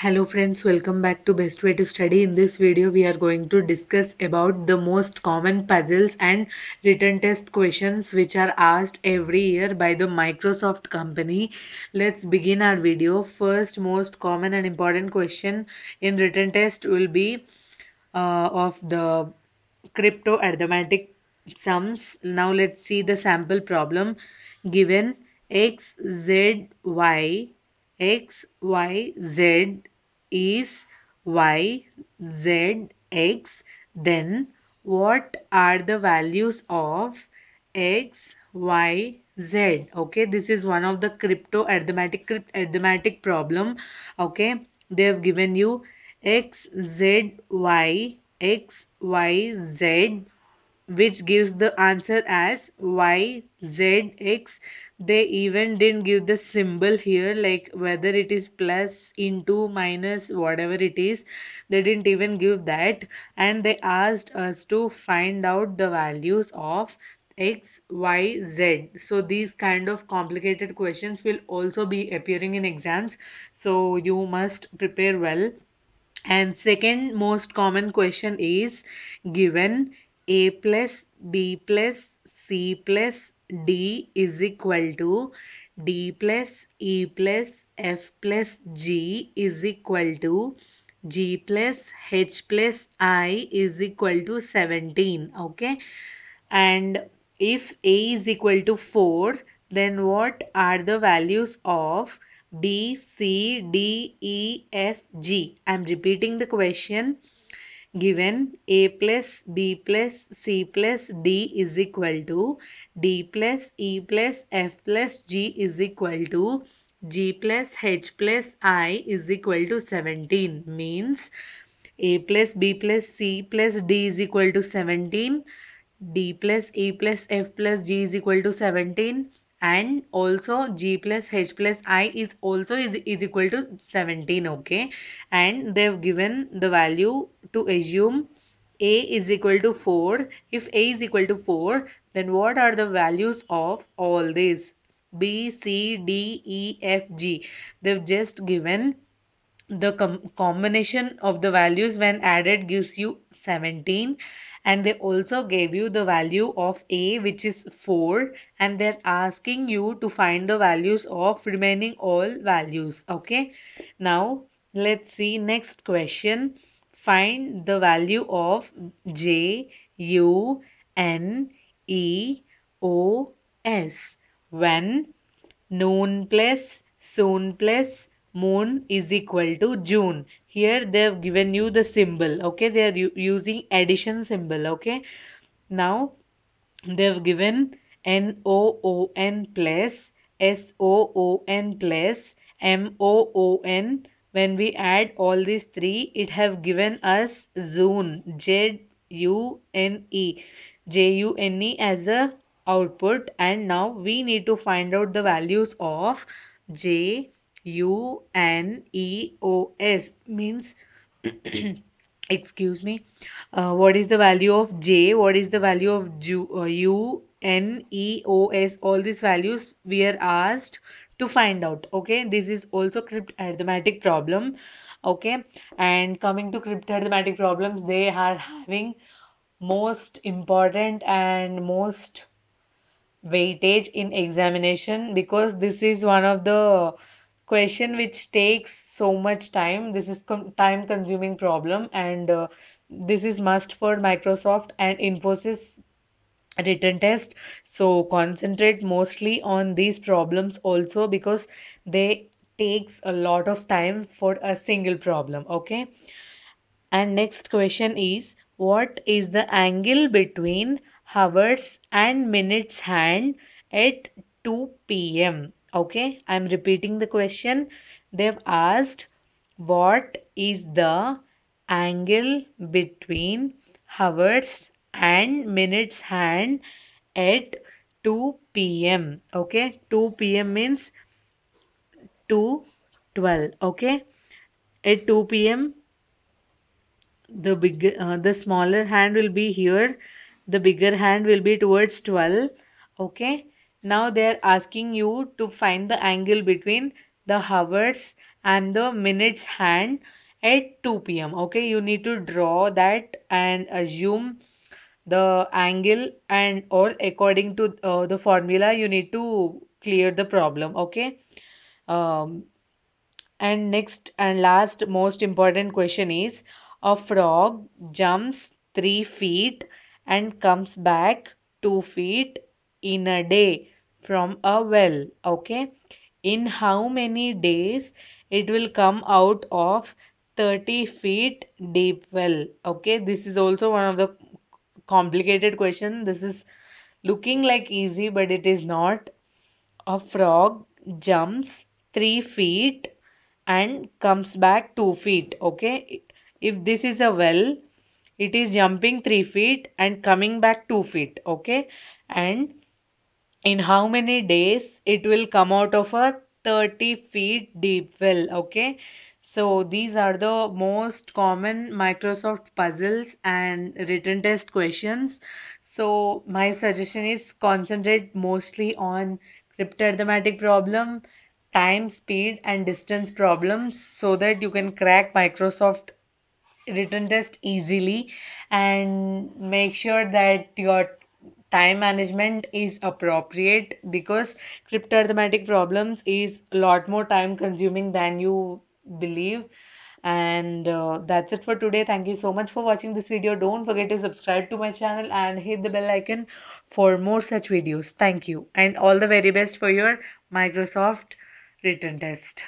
Hello friends, welcome back to Best Way to Study. In this video, we are going to discuss about the most common puzzles and written test questions which are asked every year by the Microsoft company. Let's begin our video. First most common and important question in written test will be uh, of the crypto arithmetic sums. Now let's see the sample problem given x, z, y x y z is y z x then what are the values of x y z? Okay this is one of the crypto arithmetic crypt arithmetic problem. Okay they have given you x z y x y z which gives the answer as y z x. They even didn't give the symbol here like whether it is plus into minus whatever it is. They didn't even give that. And they asked us to find out the values of x y z. So these kind of complicated questions will also be appearing in exams. So you must prepare well. And second most common question is given a plus b plus c plus d is equal to d plus e plus f plus g is equal to g plus h plus i is equal to 17 okay? And if a is equal to 4 then what are the values of b c d e f g? I'm repeating the question given a plus b plus c plus d is equal to d plus e plus f plus g is equal to g plus h plus i is equal to 17 means a plus b plus c plus d is equal to 17 d plus e plus f plus g is equal to 17 and also g plus h plus i is also is, is equal to 17 okay? And they've given the value to assume a is equal to 4 if a is equal to 4 then what are the values of all these b c d e f g. They've just given the com combination of the values when added gives you 17 and they also gave you the value of a which is 4 and they're asking you to find the values of remaining all values okay? Now let's see next question. Find the value of j u n e o s. When? Noon plus soon plus moon is equal to June. Here they have given you the symbol. Okay, they are using addition symbol. Okay, now they have given N O O N plus S O O N plus M O O N. When we add all these three, it have given us June J U N E J U N E as a output and now we need to find out the values of J U N E O S means excuse me uh, what is the value of J what is the value of Ju, uh, U N E O S all these values we are asked to find out okay? This is also crypt arithmetic problem okay? And coming to crypt arithmetic problems they are having most important and most weightage in examination because this is one of the question which takes so much time. This is time consuming problem and uh, this is must for microsoft and infosys written test. So concentrate mostly on these problems also because they takes a lot of time for a single problem okay? And next question is what is the angle between hours and minutes hand at 2 pm okay i'm repeating the question. They've asked what is the angle between hours and minutes hand at 2 pm okay 2 pm means 2 12 okay at 2 pm the big uh, the smaller hand will be here the bigger hand will be towards 12 okay now they are asking you to find the angle between the hours and the minutes hand at 2 p.m. Okay, you need to draw that and assume the angle and or according to uh, the formula you need to clear the problem okay um, and next and last most important question is a frog jumps 3 feet and comes back 2 feet in a day from a well okay? In how many days it will come out of 30 feet deep well okay? This is also one of the complicated question. This is looking like easy but it is not. A frog jumps 3 feet and comes back 2 feet okay? If this is a well it is jumping 3 feet and coming back 2 feet okay? And in how many days it will come out of a 30 feet deep well okay? So these are the most common microsoft puzzles and written test questions. So my suggestion is concentrate mostly on cryptarithmetic problem time speed and distance problems so that you can crack microsoft written test easily and make sure that your time management is appropriate because cryptarithmetic problems is a lot more time consuming than you believe. And uh, that's it for today. Thank you so much for watching this video. Don't forget to subscribe to my channel and hit the bell icon for more such videos. Thank you. And all the very best for your microsoft written test